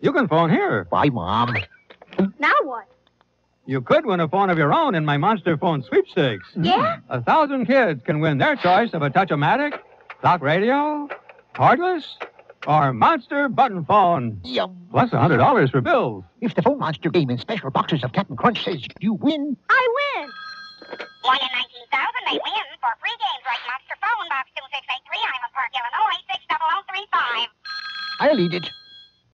You can phone here. Bye, Mom. Now what? You could win a phone of your own in my Monster Phone sweepstakes. Yeah? A thousand kids can win their choice of a Touch-O-Matic, clock radio, cordless, or Monster button phone. Yum. Plus hundred dollars for bills. If the phone monster game in special boxes of Cap'n Crunch says you win, I win. One in 19,000 may win for free games like Monster Phone, Box 2683, Highland Park, Illinois, 60035. I'll eat it.